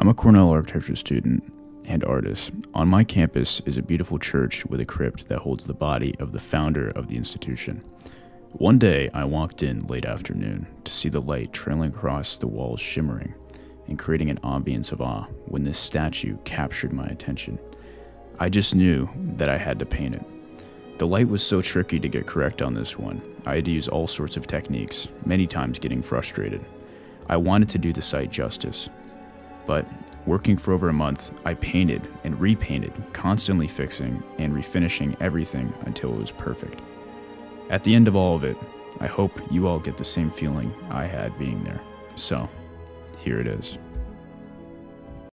I'm a Cornell architecture student and artist. On my campus is a beautiful church with a crypt that holds the body of the founder of the institution. One day, I walked in late afternoon to see the light trailing across the walls shimmering and creating an ambience of awe when this statue captured my attention. I just knew that I had to paint it. The light was so tricky to get correct on this one. I had to use all sorts of techniques, many times getting frustrated. I wanted to do the site justice. But working for over a month, I painted and repainted, constantly fixing and refinishing everything until it was perfect. At the end of all of it, I hope you all get the same feeling I had being there. So, here it is.